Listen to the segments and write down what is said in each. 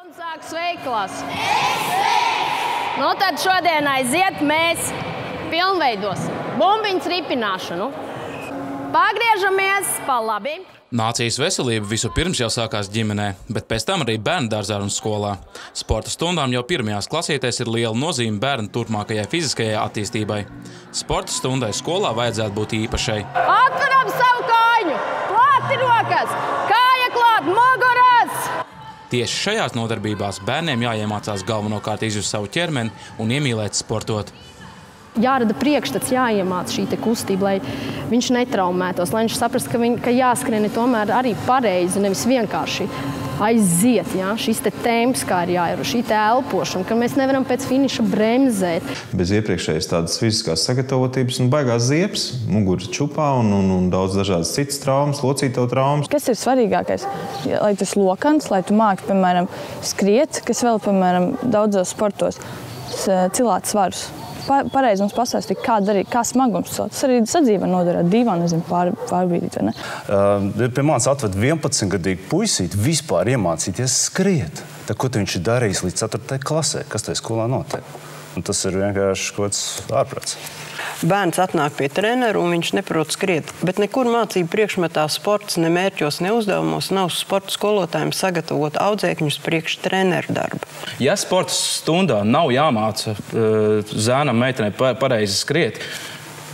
Un sāk sveiklas. Nu, tad šodien aiziet mēs pilnveidosim bumbiņu ripināšanu. Pagriežamies pa labi. Nācijas veselība vispirms jau sākās ģimenē, bet pēc tam arī bērnu dārzā un skolā. Sporta stundām jau pirmajās klasītēs ir liela nozīme bērnu turpmākajai fiziskajai attīstībai. Sporta stundai skolā vajadzētu būt īpašai. Atveram savu kāju, klāti rokas! Tieši šajās nodarbībās bērniem jāiemācās galvenokārt izjust savu ķermeni un iemīlēt sportot. Jārada priekšstats, jāiemācās šī kustība, lai viņš netraumētos, lai viņš saprastu, ka, viņ, ka jāskrien ir tomēr arī pareizi, nevis vienkārši aiziet. Ja? Šis te temps, kā ir jāiero, šī elpošana, ka mēs nevaram pēc finiša bremzēt. Bez iepriekšējas tādas fiziskās sagatavotības, nu, baigās ziepes, muguras čupā un, un, un daudz dažādas citas traumas, locīto traumas. Kas ir svarīgākais? Lai tas lokans, lai tu māki, piemēram, skriet, kas vēl, piemēram, daudzos sportos, cilāt svarus. Pa- Pareizi mums pastāstīt, kā darīt, kā smagums. Tas arī sadzīvē noderēt divām, nezinu, pār, pārbīdīt, ne? Uh, pie manis atved 11-gadīgu puisīti vispār iemācīties skriet. Tā, ko viņš ir darījis līdz 4. klasē? Kas tajā skolā notiek? Un tas ir vienkārši kaut kas ārprāts. Bērns atnāk pie treneru un viņš neprot skriet. Bet nekur mācību priekšmetā sports, ne mērķos, ne uzdevumos nav sporta skolotājiem sagatavot audzēkņus priekš treneru darba. Ja sporta stundā nav jāmāca uh, zēnam, meitenei pa- pareizi skriet,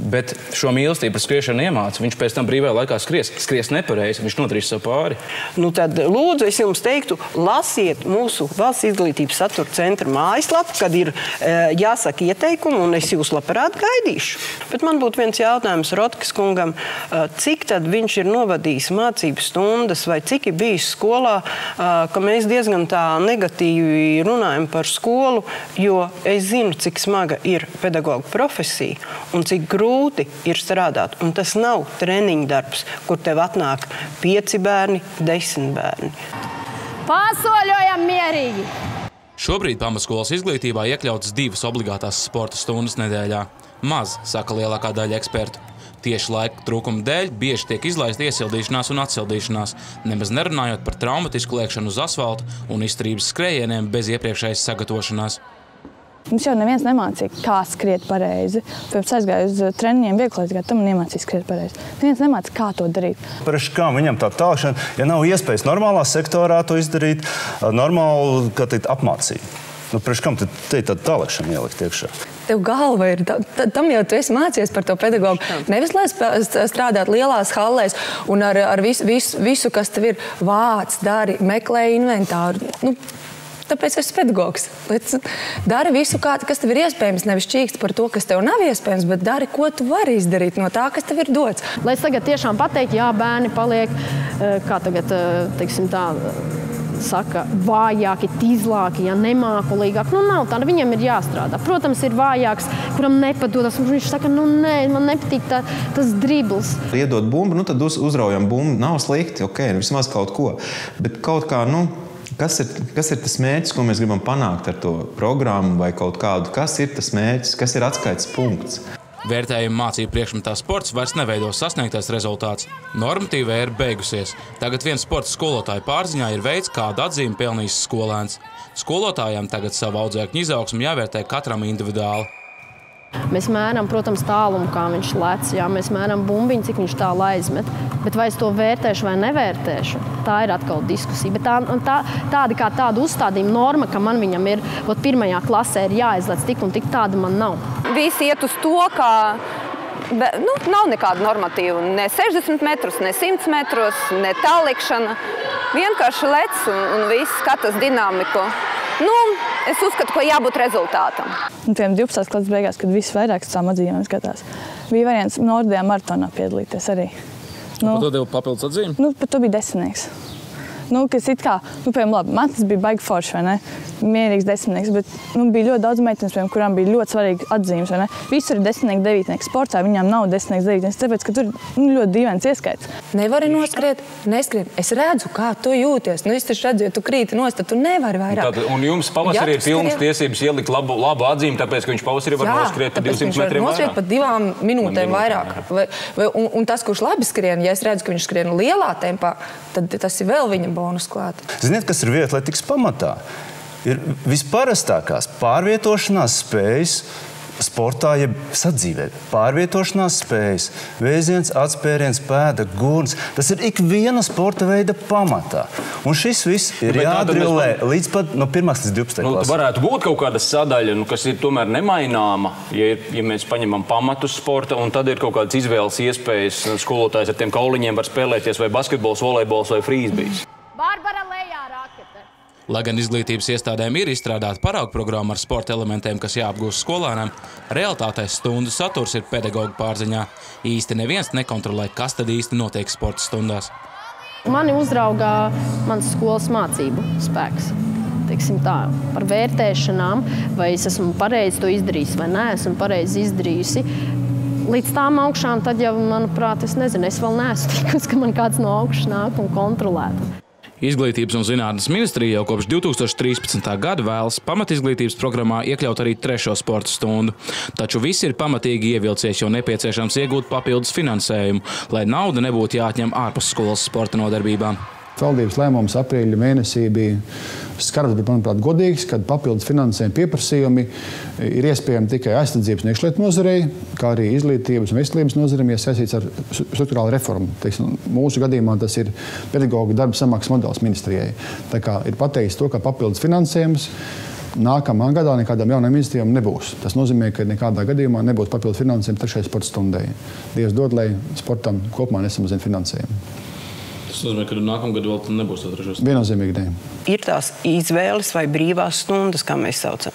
bet šo mīlestību par skriešanu iemāca, viņš pēc tam brīvajā laikā skries, skries nepareizi, viņš nodarīs sev pāri. Nu, tad, lūdzu, es jums teiktu, lasiet mūsu valsts izglītības satura centra mājaslapu, kad ir e, jāsaka ieteikumi, un es jūs labprāt gaidīšu. Bet man būtu viens jautājums Rotkas kungam, e, cik tad viņš ir novadījis mācību stundas, vai cik ir bijis skolā, e, ka mēs diezgan tā negatīvi runājam par skolu, jo es zinu, cik smaga ir pedagoģa profesija un cik grūti ir strādāt. Un tas nav treniņu darbs, kur tev atnāk pieci bērni, desmit bērni. Pārsoļojam mierīgi! Šobrīd pamatskolas izglītībā iekļautas divas obligātās sporta stundas nedēļā. Maz, saka lielākā daļa ekspertu. Tieši laika trūkuma dēļ bieži tiek izlaista iesildīšanās un atsildīšanās, nemaz nerunājot par traumatisku liekšanu uz asfalta un izturības skrējieniem bez iepriekšējas sagatavošanās. Mums jau neviens nemācīja, kā skriet pareizi. Pirms aizgāju uz treniņiem, viegli gāju, tam man iemācīja skriet pareizi. Neviens nemācīja, kā to darīt. Priekš kā viņam tā tālākšana, ja nav iespējas normālā sektorā to izdarīt, normāli teikt, apmācīt. Nu, priekš kam te tāda tālākšana ielikt iekšā? Tev galva ir ta- ta- tam, jau tu esi mācījies par to pedagogu. Nevis lai spē- st- strādātu lielās hallēs un ar, ar visu, visu, visu, kas tev ir vāc, dari, meklē inventāru. Nu, Tāpēc es esmu pedagogs. Tu Dari visu, kā, kas tev ir iespējams. Nevis čīkst par to, kas tev nav iespējams, bet dari, ko tu vari izdarīt no tā, kas tev ir dots. Lai es tagad tiešām pateiktu, jā, bērni paliek, eh, kā tagad, eh, teiksim tā, saka, vājāki, tīzlāki, ja nemākulīgāki. Nu, nav tāda, viņam ir jāstrādā. Protams, ir vājāks, kuram nepadodas. un Viņš saka, nu, nē, man nepatīk tā, tas dribbles. Iedod bumbu, nu tad uz, uzraujam bumbu. Nav slikti, ok, vismaz kaut ko. Bet kaut kā, nu, kas ir, kas ir tas mērķis, ko mēs gribam panākt ar to programmu vai kaut kādu? Kas ir tas mērķis, kas ir atskaites punkts? Vērtējuma mācību priekšmetā sports vairs neveido sasniegtais rezultāts. Normatīva ir beigusies. Tagad viens sporta skolotāja pārziņā ir veids, kādu atzīmi pelnījis skolēns. Skolotājiem tagad savu audzēkņu izaugsmu jāvērtē katram individuāli. Mēs mēram, protams, tālumu, kā viņš lec. Jā, mēs mēram bumbiņu, cik viņš tālu aizmet. Bet vai es to vērtēšu vai nevērtēšu, tā ir atkal diskusija. Bet tā, tā, tāda kā tāda uzstādījuma norma, ka man viņam ir, ot, pirmajā klasē ir jāizlec tik un tik, tāda man nav. Visi iet uz to, ka be, nu, nav nekāda normatīva. Ne 60 metrus, ne 100 metros, ne tālākšana. Vienkārši lec un, un viss skatās dinamiku. Nu, es uzskatu, ka jābūt rezultātam. Un, piemēram, 12. klases beigās, kad viss vairāk tām atzīmēm skatās, bija variants Nordijā maratonā piedalīties arī. Nu, Tad tev papildus atzīme. nu, pat tu biji desmitnieks. Nu, kas it kā, nu, piemēram, labi, man tas bija baigi forši, vai ne? mierīgs desmitnieks, bet nu, bija ļoti daudz meitenes, piemēram, kurām bija ļoti svarīgi atzīmes. vai ne? Visur ir desmitnieks, devītnieks. Sportā viņām nav desmitnieks, devītnieks, tāpēc, ka tur nu, ļoti dīvains ieskaits. Nevari noskriet, neskrien. Es redzu, kā tu jūties. Nu, es taču redzu, ja tu krīti nost, tad tu nevari vairāk. Tātad, un jums pavasarī ir pilnas tiesības ielikt labu, labu atzīmi, tāpēc, ka viņš pavasarī var noskriet pa tāpēc 200 viņš var metriem noskriet vairāk. pat divām minūtēm minūtēm, vairāk. Vai, vai, un, un tas, kurš labi skrien, ja es redzu, ka viņš skrien lielā tempā, tad tas ir vēl viņa bonus klāt. Ziniet, kas ir vietlaiks pamatā? Ir visparastākās pārvietošanās spējas. Sportā, jeb sadzīvē, pārvietošanās spējas, vēziens, atspēriens, pēda, gurns. Tas ir ik viena sporta veida pamatā. Un šis viss ir mēs jādrilē varam- līdz pat no 1 līdz 12. Nu, klasē. varētu būt kaut kāda sadaļa, nu, kas ir tomēr nemaināma. Ja, ir, ja mēs paņemam pamatus sporta, un tad ir kaut kādas izvēles iespējas, skolotājs ar tiem kauliņiem var spēlēties vai basketbols, volejbols vai frīzbijs. Rakete. Lai gan izglītības iestādēm ir izstrādāta paraugu programma ar sporta elementiem, kas jāapgūst skolēniem, realitātē stundu saturs ir pedagoģa pārziņā. Īsti neviens nekontrolē, kas tad īsti notiek sporta stundās. Mani uzraugā mans skolas mācību spēks. Teiksim tā, par vērtēšanām, vai es esmu pareizi to izdarījis, vai nē, esmu pareizi izdarījusi. Līdz tām augšām, tad jau, manuprāt, es nezinu, es vēl neesmu tikusi, ka man kāds no augšas nāk un kontrolētu. Izglītības un zinātnes ministrija jau kopš 2013. gada vēlas pamatizglītības programmā iekļaut arī trešo sporta stundu. Taču viss ir pamatīgi ievilcies, jo nepieciešams iegūt papildus finansējumu, lai nauda nebūtu jāatņem ārpus skolas sporta nodarbībām. Valdības lēmums aprīļa mēnesī bija skarbs, bet, manuprāt, godīgs, kad papildus finansējuma pieprasījumi ir iespējami tikai aizsardzības un iekšlietu nozarei, kā arī izglītības un veselības nozarēm, ja saistīts ar struktūrālu reformu. Teiksim, mūsu gadījumā tas ir pedagoģa darba samaksas modelis ministrijai. Tā kā ir pateicis to, ka papildus finansējums nākamā gadā nekādam jaunam institūtam nebūs. Tas nozīmē, ka nekādā gadījumā nebūs papildus finansējuma trešajai sporta stundai. Dievs dod, lai sportam kopumā nesamazina finansējumu. Tas nozīmē, ka nākamgad vēl nebūs tā trešā Viennozīmīgi ne. Ir tās izvēles vai brīvās stundas, kā mēs saucam.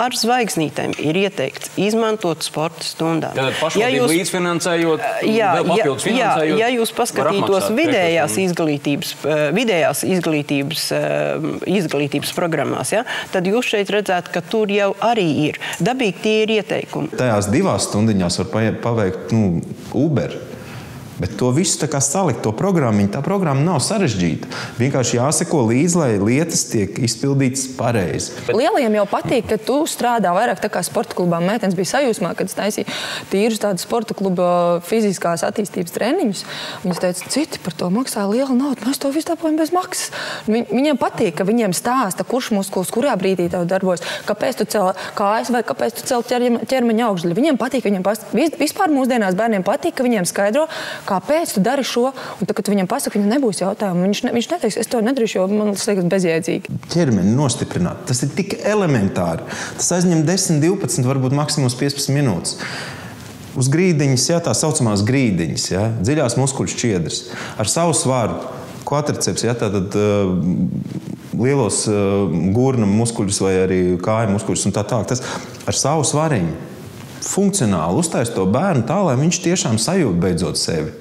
Ar zvaigznītēm ir ieteikts izmantot sporta. Tātad pašvaldība jūs- līdzfinansējot, Jā, vēl ja, papildus jā, finansējot, ja jūs paskatītos apmaksāt vidējās izglītības, eh, vidējās izglītības, eh, izglītības programmās, ja, tad jūs šeit redzētu, ka tur jau arī ir. Dabīgi tie ir ieteikumi. Tajās divās stundiņās var paveikt nu, Uber. Bet to visu tā kā salikt, to programmu, tā programma nav sarežģīta. Vienkārši jāseko līdzi, lai lietas tiek izpildītas pareizi. Lielajiem jau patīk, ka tu strādā vairāk tā kā sporta klubā. Mētens bija sajūsmā, kad es taisīju tīrus tādus sporta kluba fiziskās attīstības treniņus. Viņas teica, citi par to maksā lielu naudu. Mēs to visu dabūjam bez maksas. Viņ, viņiem patīk, ka viņiem stāsta, kurš muskulis kurā brīdī tev darbojas, kāpēc tu cēl kājas vai kāpēc tu cēl ķermeņa, augšdaļu. Viņiem patīk, viņiem. Vis- vispār mūsdienās bērniem patīk, ka viņiem skaidro, kāpēc tu dari šo. Un tad, kad viņam pasaki, viņam nebūs jautājumu. Viņš, ne, viņš neteiks, es to nedarīšu, jo man tas liekas bezjēdzīgi. ķermeni nostiprināt. Tas ir tik elementāri. Tas aizņem 10, 12, varbūt maksimums 15 minūtes. Uz grīdiņas, jā, tā saucamās grīdiņas, jā, dziļās muskuļu šķiedras ar savu svaru. Quadriceps, jā, tātad uh, lielos uh, gurnu muskuļus vai arī kāju muskuļus un tā tālāk. Tas ar savu svariņu funkcionāli uztaisīt to bērnu tā, lai viņš tiešām sajūta beidzot sevi.